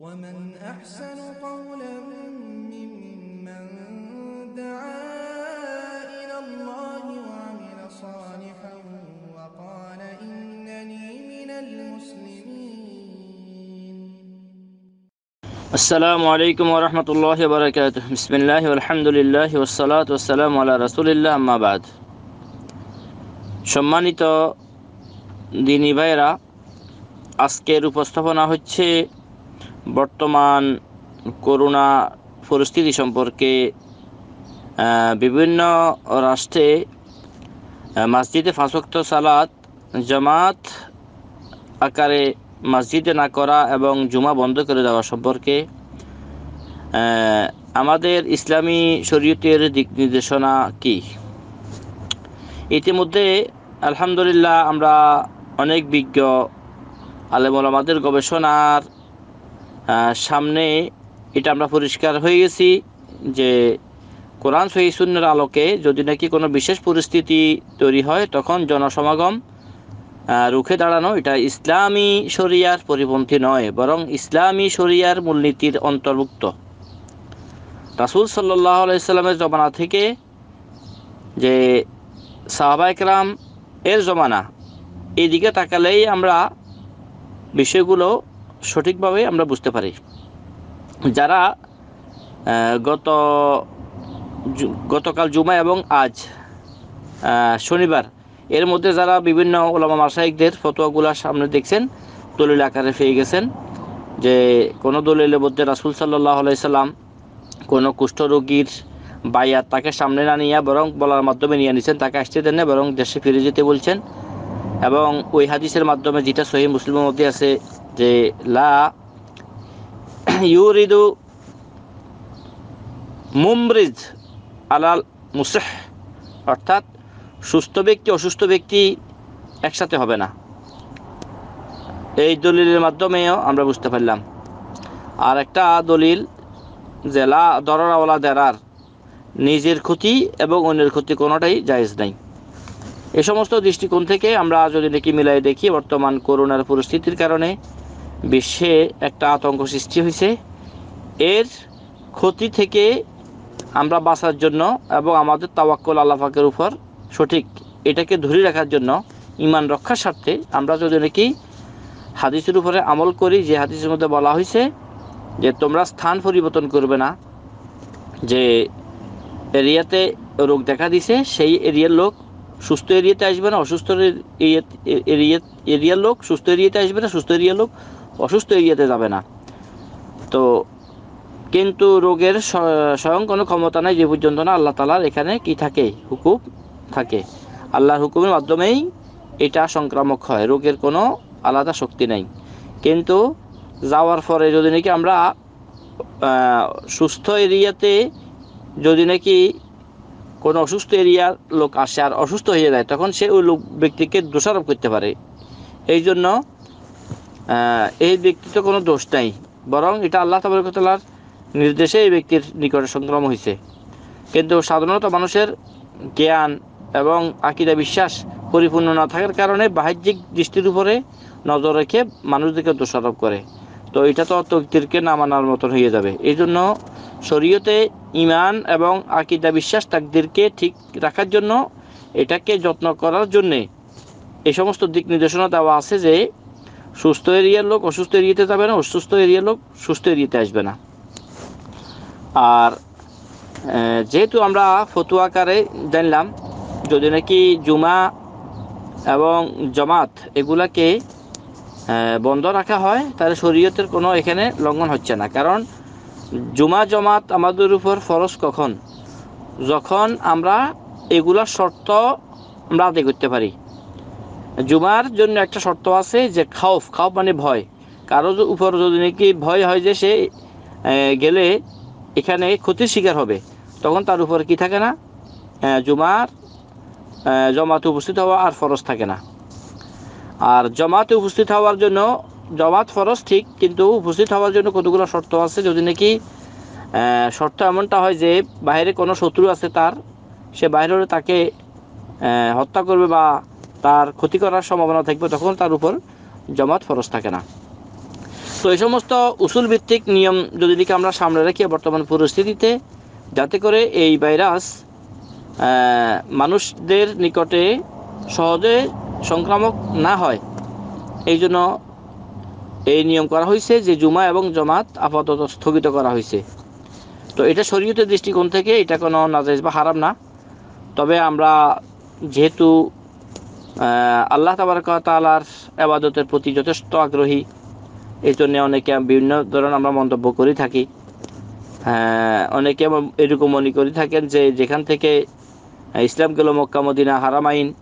ومن أحسن قولا ممن دعا إلى الله وعمل صالحا وقال إنني من المسلمين আসসালামু আলাইকুম ওরহমতুল্লাহ বরকাত বিসমিল্লাহ আলহামদুলিল্লাহ ওসালাত ওসালাম আল্লাহ রসুলিল্লাহ আম্মাবাদ সম্মানিত দিনী ভাইরা আজকের উপস্থাপনা হচ্ছে বর্তমান করোনা পরিস্থিতি সম্পর্কে বিভিন্ন রাষ্ট্রে মসজিদে ফাঁসক্ত সালাত, জামাত আকারে মসজিদে না করা এবং জুমা বন্ধ করে দেওয়া সম্পর্কে আমাদের ইসলামী শরীয়তের দিক নির্দেশনা কি? ইতিমধ্যে আলহামদুলিল্লাহ আমরা অনেক বিজ্ঞ, আলেমল আমাদের গবেষণার সামনে এটা আমরা পরিষ্কার হয়ে গেছি যে কোরআন সহিসুন্নের আলোকে যদি নাকি কোনো বিশেষ পরিস্থিতি তৈরি হয়, তখন জনসমাগম রুখে দাঁড়ানো এটা ইসলামী শরিয়ার পরিপন্থী নয়, বরং ইসলামী শরিয়ার মূলনীতির অন্তর্ভুক্ত। রাসুল সাল্লাহ আলাইসাল্লামের জমানা থেকে যে সাহাবা একরাম এর জমানা, এদিকে তাকালেই আমরা বিষয়গুলো সঠিকভাবে আমরা বুঝতে পারি। যারা গত গতকাল জুমা এবং আজ শনিবার, এর মধ্যে যারা বিভিন্ন ওলামা মাসাইকদের ফতোয়াগুলার সামনে দেখছেন, দলিল আকারে পেয়ে গেছেন যে কোনো দলিলের মধ্যে রাসুল সাল্লাহ আলাইসাল্লাম কোনো কুষ্ঠরোগীর বাইয়াত তাকে সামনে না নিয়ে বরং বলার মাধ্যমে নিয়ে নিছেন, তাকে আসতে দেন বরং দেশে ফিরে যেতে বলছেন। এবং ওই হাদিসের মাধ্যমে যেটা সহি মুসলিমের মধ্যে আছে যে লা ইউরিদু মুমরিজ আলাল মুসেহ, অর্থাৎ সুস্থ ব্যক্তি, অসুস্থ ব্যক্তি একসাথে হবে না। এই দলিলের মাধ্যমেও আমরা বুঝতে পারলাম। আর একটা দলিল জেলা দরাওয়ালা দেরার নিজের ক্ষতি এবং অন্যের ক্ষতি কোনোটাই জায়েজ নাই। এ সমস্ত দৃষ্টিকোণ থেকে আমরা যদি নাকি মিলাই দেখি, বর্তমান করোনার পরিস্থিতির কারণে বিশ্বে একটা আতঙ্ক সৃষ্টি হয়েছে। এর ক্ষতি থেকে আমরা বাঁচার জন্য এবং আমাদের তাওয়াক্কল আল্লাহ পাকের উপর সঠিক এটাকে ধরে রাখার জন্য ইমান রক্ষার স্বার্থে আমরা যদি নাকি হাদিসের উপরে আমল করি, যে হাদিসের মধ্যে বলা হয়েছে যে তোমরা স্থান পরিবর্তন করবে না। যে এরিয়াতে রোগ দেখা দিছে, সেই এরিয়ার লোক সুস্থ এরিয়াতে আসবে না, অসুস্থ এরিয়া এরিয়ার লোক সুস্থ এরিয়াতে আসবে না, সুস্থ এরিয়ার লোক অসুস্থ এরিয়াতে যাবে না। তো কিন্তু রোগের স্বয়ং কোনো ক্ষমতা নাই যে পর্যন্ত না আল্লাহ তালার এখানে কি থাকে, হুকুম থাকে। আল্লাহর হুকুমের মাধ্যমেই এটা সংক্রামক হয়, রোগের কোনো আলাদা শক্তি নাই। কিন্তু যাওয়ার পরে যদি নাকি আমরা সুস্থ এরিয়াতে যদি নাকি কোনো অসুস্থ এরিয়ার লোক আসে আর অসুস্থ হয়ে যায়, তখন সে ওই লোক ব্যক্তিকে দোষারোপ করতে পারে। এই জন্য এই ব্যক্তির তো কোনো দোষ নাই। বরং এটা আল্লাহ তাবরকতালার নির্দেশে এই ব্যক্তির নিকটে সংক্রমণ হয়েছে কিন্তু সাধারণত মানুষের জ্ঞান এবং আকিদা বিশ্বাস পরিপূর্ণ না থাকার কারণে বাহ্যিক দৃষ্টির উপরে নজর রেখে মানুষদেরকে দোষারোপ করে। তো এটা তো তকদিরকে না মানার মতন হয়ে যাবে। এই জন্য শরীয়তে ইমান এবং আকিদা বিশ্বাস তাকদিরকে ঠিক রাখার জন্য এটাকে যত্ন করার জন্যে এই সমস্ত দিক নির্দেশনা দেওয়া আছে যে সুস্থ এরিয়ার লোক, অসুস্থ এরিয়াতে যাবে না, অসুস্থ এরিয়ার লোক সুস্থ এরিয়াতে আসবে না। আর যেহেতু আমরা ফতুয়া আকারে জানলাম, যদি নাকি জুমা এবং জমাত এগুলাকে বন্ধ রাখা হয়, তাহলে শরীয়তের কোনো এখানে লঙ্ঘন হচ্ছে না। কারণ জুমা, জমাত আমাদের উপর ফরজ কখন? যখন আমরা এগুলার শর্ত আমরা আদায় করতে পারি। জুমার জন্য একটা শর্ত আছে যে খাওফ খাওফ মানে ভয়। কারোর উপর যদি নাকি ভয় হয় যে সে গেলে এখানে ক্ষতির শিকার হবে, তখন তার উপর কি থাকে না? জুমার জমাতে উপস্থিত হওয়া আর ফরজ থাকে না। আর জমাতে উপস্থিত হওয়ার জন্য, জমাত ফরজ ঠিক, কিন্তু উপস্থিত হওয়ার জন্য কতগুলো শর্ত আছে? যদি নাকি শর্ত এমনটা হয় যে বাইরে কোনো শত্রু আছে তার, সে বাইরে তাকে হত্যা করবে বা তার ক্ষতি করার সম্ভাবনা থাকবে তখন তার উপর জমাত ফরজ থাকে না। তো এই সমস্ত উসুল ভিত্তিক নিয়ম যদি দিকে আমরা সামনে রেখে, বর্তমান পরিস্থিতিতে, যাতে করে এই ভাইরাস মানুষদের নিকটে সহজে সংক্রামক না হয়। এই জন্য এই নিয়ম করা হয়েছে যে জুমা এবং জমাত আপাতত স্থগিত করা হয়েছে। তো এটা শরীয়তের দৃষ্টিকোণ থেকে এটা কোনো নাজাইজ বা হারাম না। তবে আমরা যেহেতু আল্লাহ তালার আবাদতের প্রতি যথেষ্ট আগ্রহী। এই জন্য অনেকে বিভিন্ন ধরনের আমরা মন্তব্য করে থাকি। অনেকে এরকম মনে করে থাকেন যে যেখান থেকে ইসলাম গেল মক্কা, মদিনা হারামাইন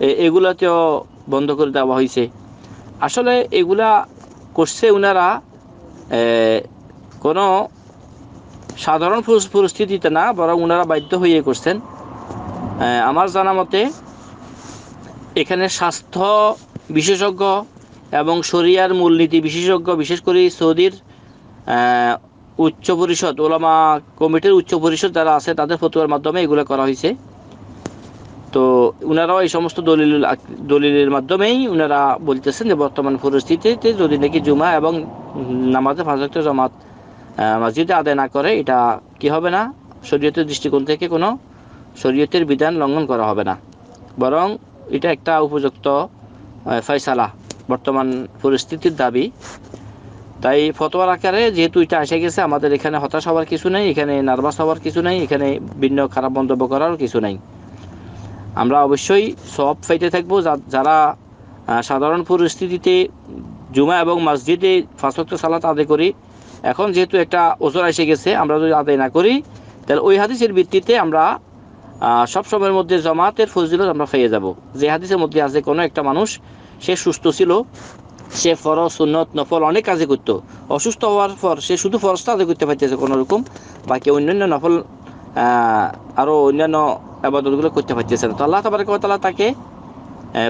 এগুলাতেও বন্ধ করে দেওয়া হয়েছে আসলে এগুলা করছে ওনারা কোনো সাধারণ পরিস- পরিস্থিতিতে না, বরং ওনারা বাধ্য হয়ে করছেন। আমার জানা মতে এখানে স্বাস্থ্য বিশেষজ্ঞ এবং শরিয়ার মূলনীতি বিশেষজ্ঞ, বিশেষ করে সৌদির উচ্চ পরিষদ, ওলামা কমিটির উচ্চ পরিষদ যারা আছে, তাদের ফতুয়ার মাধ্যমে এগুলো করা হয়েছে। তো ওনারাও এই সমস্ত দলিল, দলিলের মাধ্যমেই ওনারা বলতেছেন যে বর্তমান পরিস্থিতিতে যদি নাকি জুমা এবং নামাজে ফাজক্ত জমাত মসজিদে আদায় না করে, এটা কি হবে না? শরীয়তের দৃষ্টিকোণ থেকে কোনো শরীয়তের বিধান লঙ্ঘন করা হবে না। বরং এটা একটা উপযুক্ত ফয়সালা, বর্তমান পরিস্থিতির দাবি। তাই ফতোয়ার আকারে যেহেতু এটা এসে গেছে, আমাদের এখানে হতাশ হওয়ার কিছু নেই, এখানে নার্ভাস হওয়ার কিছু নেই, এখানে ভিন্ন খারাপ মন্তব্য করার কিছু নেই। আমরা অবশ্যই সব ফাইতে থাকব যারা সাধারণ পরিস্থিতিতে জুমা এবং মসজিদে ফাঁসক্ত সালাত আদায় করি, এখন যেহেতু একটা ওজোর এসে গেছে, আমরা যদি আদায় না করি, তাহলে ওই হাদিসের ভিত্তিতে আমরা সব সময়ের মধ্যে জমাতের ফজিলত আমরা পেয়ে যাব। যে হাদিসের মধ্যে আছে, কোনো একটা মানুষ, সে সুস্থ ছিল, সে ফরজ, সুন্নত, নফল অনেক কাজে করতো। অসুস্থ হওয়ার পর সে শুধু ফরজটা আদায় করতে পারতেছে কোনো রকম, বাকি অন্যান্য নফল আরও অন্যান্য আবাদতগুলো করতে পারতেছে না। তো আল্লাহ তালা তাকে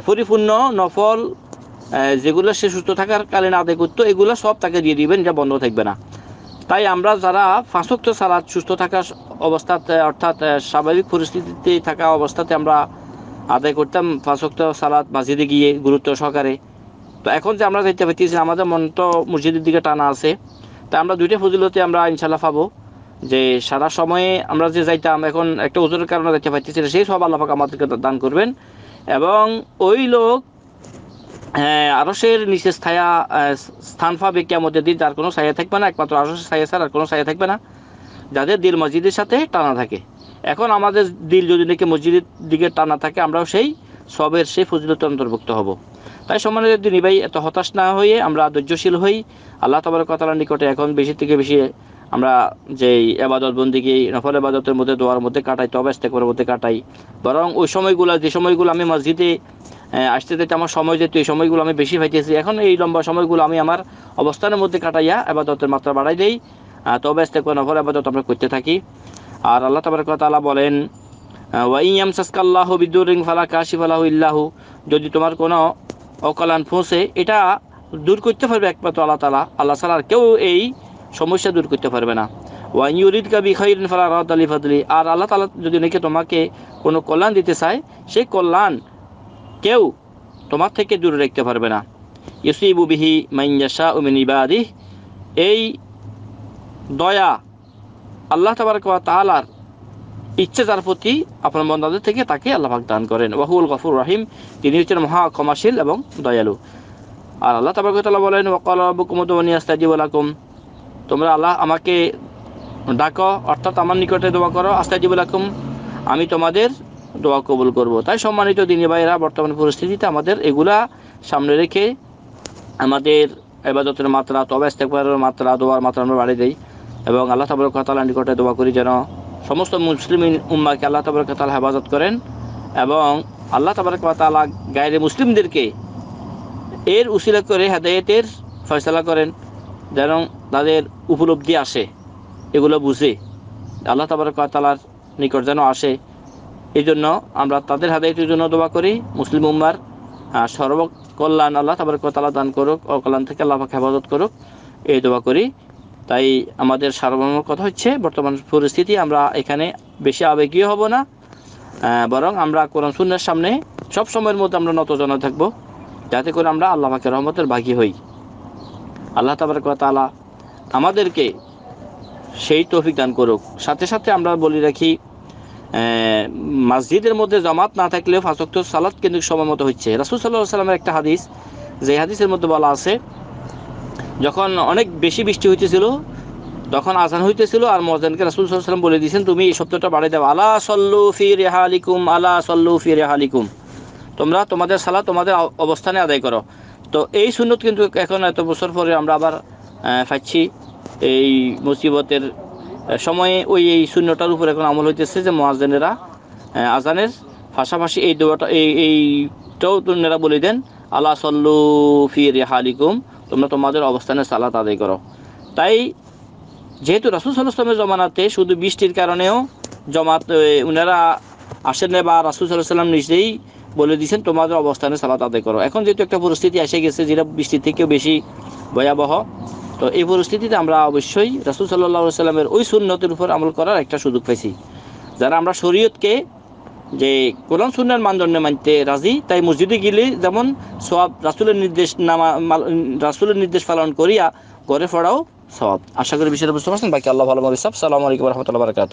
পরিপূর্ণ নফল যেগুলো সে সুস্থ থাকার কালীন আদায় করতো, এগুলো সব তাকে দিয়ে দিবেন, যা বন্ধ থাকবে না। তাই আমরা যারা ফাঁসক্ত সালাদ সুস্থ থাকা অবস্থাতে অর্থাৎ স্বাভাবিক পরিস্থিতিতে থাকা অবস্থাতে আমরা আদায় করতাম ফাঁসক্ত সালাদ মসজিদে গিয়ে গুরুত্ব সহকারে। তো এখন যে আমরা যাইতে পারতেছি আমাদের মন তো মসজিদের দিকে টানা আছে। তা আমরা দুইটা ফজিলতে আমরা ইনশাল্লাহ পাবো যে সারা সময়ে আমরা যে যাইতাম এখন একটা ওজনের কারণে যাইতে পারতেছি না, সেই সব আল্লাপাক আমাদেরকে দান করবেন। এবং ওই লোক আরসের নিচে ছায়া স্থান পাবে কেমতের দিন, যার কোনো ছায়া থাকবে না, একমাত্র আরসের ছায়া ছাড়া আর কোনো ছায়া থাকবে না। যাদের দিল মসজিদের সাথে টানা থাকে। এখন আমাদের দিল যদি নাকি মসজিদের দিকে টানা থাকে, আমরাও সেই সবের সেই ফজিলত অন্তর্ভুক্ত হব। তাই সম্মানিত দিনী ভাই, এত হতাশ না হয়ে আমরা ধৈর্যশীল হই। আল্লাহ তোমার কথার নিকটে এখন বেশি থেকে বেশি আমরা যেই আবাদত বন্দিকে, নফল আবাদতের মধ্যে, দোয়ার মধ্যে কাটাই তবে ইস্তেকবার মধ্যে কাটাই। বরং ওই সময়গুলো, যে সময়গুলো আমি মসজিদে আসতে যেতে আমার সময় যেত এই সময়গুলো আমি বেশি পাইতেছি এখন এই লম্বা সময়গুলো আমি আমার অবস্থানের মধ্যে কাটাইয়া আবাদতের মাত্রা বাড়াই দেই। তবে তবে ইস্তেকবার নফল আবাদত আমরা করতে থাকি। আর আল্লাহ তাবার তাআলা বলেন ওয়াইয়াম সাসকাল্লাহ বিদুরিং ফালা কাশিফালাহু ইল্লাহু। যদি তোমার কোনো অকল্যাণ পৌঁছে এটা দূর করতে পারবে একমাত্র আল্লাহ তালা আল্লাহ ছাড়া আর কেউ এই সমস্যা দূর করতে পারবে না। ওয়ান ইউরিদ কাবি খাইরিন ফালা রাহত আলী ফাদলি। আর আল্লাহ তালা যদি নাকি তোমাকে কোনো কল্যাণ দিতে চায়, সেই কল্যাণ কেউ তোমার থেকে দূরে রাখতে পারবে না। ইউসিবু বিহি মাইয়াশা উমিন ইবাদিহ, এই দয়া আল্লাহ তাবারক ওয়া তাআলার ইচ্ছে যার প্রতি আপনার বন্দাদের থেকে তাকে আল্লাহ দান করেন। ওয়াহুল গফুর রাহিম, তিনি হচ্ছেন মহা ক্ষমাশীল এবং দয়ালু। আর আল্লাহ তাবারকতাল্লাহ বলেন, ওয়াকাল রব্বুকুমুদুনি আস্তাজিবু লাকুম। তোমরা আল্লাহ আমাকে ডাকো, অর্থাৎ আমার নিকটে দোয়া করো, আস্তাজিবু লাকুম। আমি তোমাদের দোয়া কবুল করব। তাই সম্মানিত দিনী ভাইয়েরা, বর্তমান পরিস্থিতিতে আমাদের এগুলা সামনে রেখে আমাদের এবাদতের মাত্রা তবে ইস্তেকবারের মাত্রা, দোয়ার মাত্রা আমরা বাড়িয়ে দিই এবং আল্লাহ তাবরকাতালার নিকটে দোয়া করি যেন সমস্ত মুসলিম উম্মাকে আল্লাহ তাবরকাতাল হেফাজত করেন এবং আল্লাহ তাবরকাতালা গায়ের মুসলিমদেরকে এর উসিলা করে হেদায়েতের ফয়সলা করেন যেন তাদের উপলব্ধি আসে, এগুলো বুঝে। আল্লাহ তাবরকাতালার নিকট যেন আসে এই জন্য আমরা তাদের হেদায়েতের জন্য দোয়া করি। মুসলিম উম্মার সর্বকল্যাণ আল্লাহ তাবরকাতালা দান করুক, অকল্যাণ থেকে আল্লাহ হেফাজত করুক, এই দোয়া করি। তাই আমাদের সার্বভৌম কথা হচ্ছে, বর্তমান পরিস্থিতি, আমরা এখানে বেশি আবেগীয় হব না বরং আমরা কোরআন শূন্যের সামনে সব সময়ের মধ্যে আমরা নত জানা থাকব, যাতে করে আমরা আল্লাহ রহমতের ভাগী হই। আল্লাহ তাবারক ওয়া তাআলা আমাদেরকে সেই তৌফিক দান করুক। সাথে সাথে আমরা বলি রাখি মসজিদের মধ্যে জামাত না থাকলেও ফাঁসক্ত সালাত কিন্তু সময় মতো হচ্ছে। রাসুল সাল্লাহ সাল্লামের একটা হাদিস, যে হাদিসের মধ্যে বলা আছে, যখন অনেক বেশি বৃষ্টি হইতেছিল, তখন আজান হইতেছিল আর মজানকে রাসুল সাল্লাম বলে দিয়েছেন, তুমি এই শব্দটা বাড়িয়ে দাও, আলা সল্লু ফি রেহালিকুম, আলা সল্লু ফি রেহালিকুম। তোমরা তোমাদের সালা তোমাদের অবস্থানে আদায় করো। তো এই সুন্নত কিন্তু এখন এত বছর পরে আমরা আবার পাচ্ছি এই মুসিবতের সময়ে ওই এই শূন্যটার উপর এখন আমল হইতেছে যে মোয়াজেনেরা আজানের। পাশাপাশি এই দোয়াটা এই এইটাও তোমরা বলে দেন আল্লাহ সল্লু ফি রেহালিকুম তোমরা তোমাদের অবস্থানে সালাত আদায় করো। তাই যেহেতু রাসুল সাল্লামের জমানাতে শুধু বৃষ্টির কারণেও জমাত এ, উনারা আসেন বা রাসুল সাল্লাহ সাল্লাম নিজেই বলে দিয়েছেন তোমাদের অবস্থানে সালাত আদায় করো। এখন যেহেতু একটা পরিস্থিতি এসে গেছে যেটা বৃষ্টির থেকেও বেশি ভয়াবহ তো এই পরিস্থিতিতে আমরা অবশ্যই রাসুল সাল্লাহ সাল্লামের ওই সুন্নতের উপর আমল করার একটা সুযোগ পাইছি। যারা আমরা শরীয়তকে যে কোরআন সুন্নার মানদণ্ডে মানতে রাজি, তাই মসজিদে গেলে যেমন সব রাসুলের নির্দেশ নামা রাসুলের নির্দেশ পালন করিয়া ঘরে ফড়াও সব আশা করি বিষয়টা বুঝতে পারছেন। বাকি আল্লাহ ভালো সব সালামালাইকুম রহমতুল্লাহ বারকাত